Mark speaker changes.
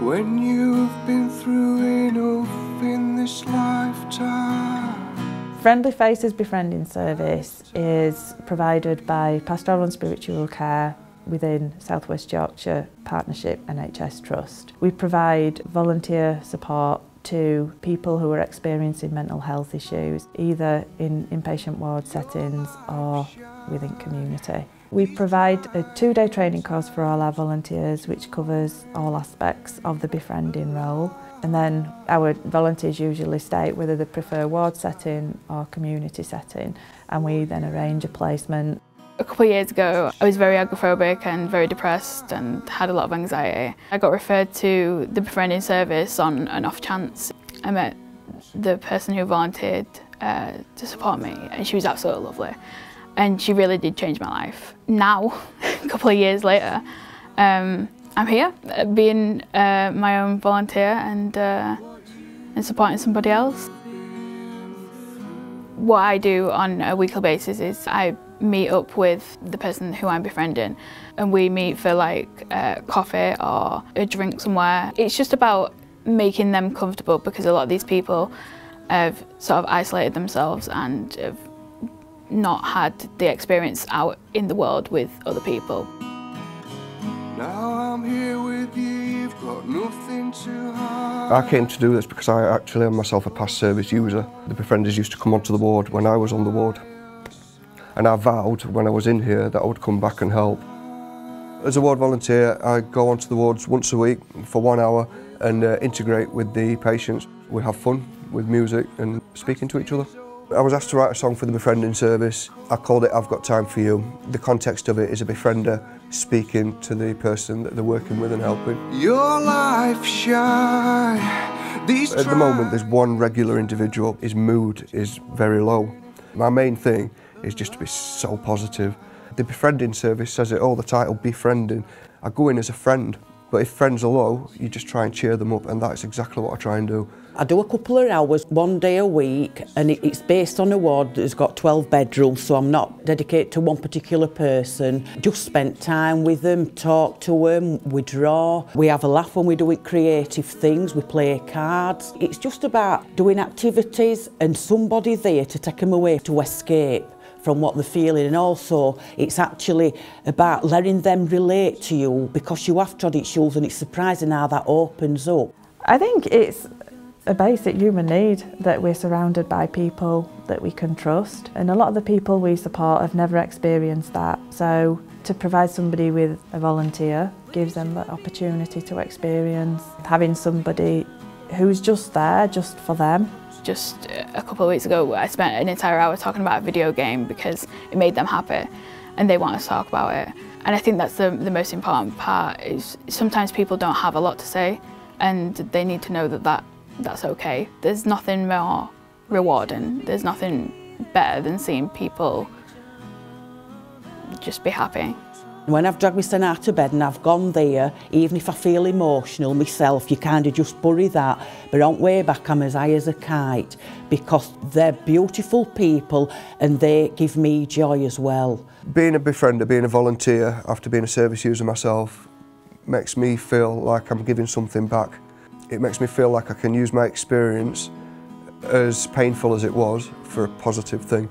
Speaker 1: When you've been through enough in this lifetime.
Speaker 2: Friendly Faces Befriending Service is provided by Pastoral and Spiritual Care within South West Yorkshire Partnership NHS Trust. We provide volunteer support to people who are experiencing mental health issues, either in inpatient ward settings or within community. We provide a two-day training course for all our volunteers which covers all aspects of the befriending role and then our volunteers usually state whether they prefer ward setting or community setting and we then arrange a placement.
Speaker 3: A couple of years ago I was very agoraphobic and very depressed and had a lot of anxiety. I got referred to the befriending service on an off chance. I met the person who volunteered uh, to support me and she was absolutely lovely and she really did change my life. Now, a couple of years later, um, I'm here uh, being uh, my own volunteer and, uh, and supporting somebody else. What I do on a weekly basis is I meet up with the person who I'm befriending and we meet for like uh, coffee or a drink somewhere. It's just about making them comfortable because a lot of these people have sort of isolated themselves and have not had the experience out in the world with other people.
Speaker 1: I came to do this because I actually am myself a past service user. The befrienders used to come onto the ward when I was on the ward. And I vowed when I was in here that I would come back and help. As a ward volunteer, I go onto the wards once a week for one hour and uh, integrate with the patients. We have fun with music and speaking to each other. I was asked to write a song for the befriending service. I called it I've Got Time For You. The context of it is a befriender speaking to the person that they're working with and helping. Your life shine. These At the moment there's one regular individual, his mood is very low. My main thing is just to be so positive. The befriending service says it all, the title befriending. I go in as a friend, But if friends are low, you just try and cheer them up, and that's exactly what I try and do.
Speaker 4: I do a couple of hours one day a week, and it's based on a ward that's got 12 bedrooms, so I'm not dedicated to one particular person. Just spent time with them, talk to them, we draw, we have a laugh when we do it creative things, we play cards. It's just about doing activities and somebody there to take them away to escape. From what they're feeling. And also it's actually about letting them relate to you because you have trod its shoes and it's surprising how that opens up.
Speaker 2: I think it's a basic human need that we're surrounded by people that we can trust. And a lot of the people we support have never experienced that. So to provide somebody with a volunteer gives them the opportunity to experience having somebody who's just there just for them.
Speaker 3: Just a couple of weeks ago I spent an entire hour talking about a video game because it made them happy and they want to talk about it and I think that's the, the most important part is sometimes people don't have a lot to say and they need to know that that that's okay. There's nothing more rewarding. There's nothing better than seeing people just be happy.
Speaker 4: When I've dragged my son out of bed and I've gone there, even if I feel emotional myself, you kind of just bury that. But on way back, I'm as high as a kite because they're beautiful people and they give me joy as well.
Speaker 1: Being a befriender, being a volunteer, after being a service user myself, makes me feel like I'm giving something back. It makes me feel like I can use my experience, as painful as it was, for a positive thing.